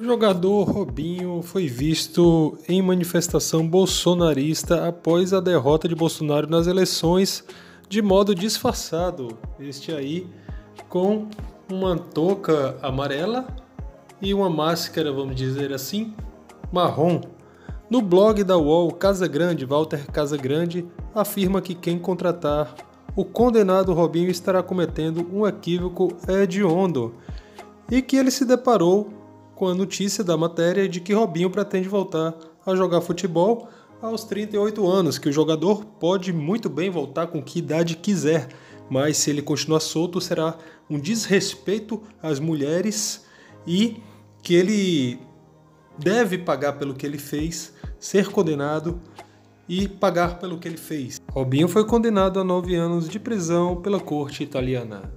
O jogador Robinho foi visto em manifestação bolsonarista após a derrota de Bolsonaro nas eleições de modo disfarçado. Este aí com uma touca amarela e uma máscara, vamos dizer assim, marrom. No blog da UOL, Casagrande, Walter Casagrande, afirma que quem contratar o condenado Robinho estará cometendo um equívoco hediondo e que ele se deparou com a notícia da matéria de que Robinho pretende voltar a jogar futebol aos 38 anos, que o jogador pode muito bem voltar com que idade quiser, mas se ele continuar solto será um desrespeito às mulheres e que ele deve pagar pelo que ele fez, ser condenado e pagar pelo que ele fez. Robinho foi condenado a nove anos de prisão pela corte italiana.